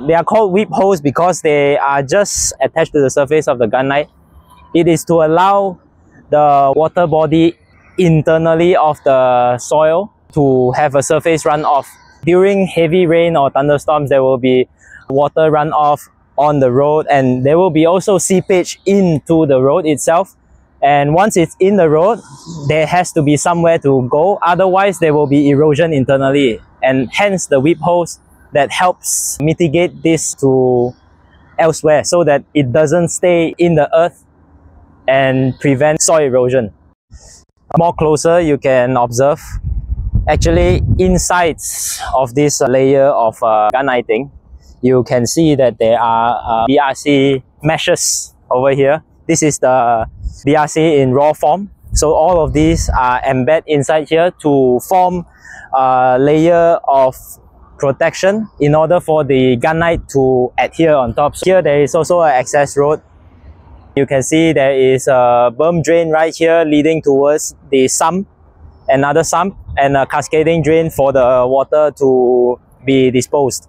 They are called weep holes because they are just attached to the surface of the gunite. It is to allow the water body internally of the soil to have a surface runoff. During heavy rain or thunderstorms, there will be water runoff on the road and there will be also seepage into the road itself. And once it's in the road, there has to be somewhere to go. Otherwise, there will be erosion internally and hence the weep holes that helps mitigate this to elsewhere so that it doesn't stay in the earth and prevent soil erosion. More closer, you can observe actually inside of this layer of uh, guniting, you can see that there are uh, BRC meshes over here. This is the BRC in raw form. So all of these are embedded inside here to form a layer of protection in order for the gunite to adhere on top. So here there is also an access road. You can see there is a berm drain right here leading towards the sump, another sump and a cascading drain for the water to be disposed.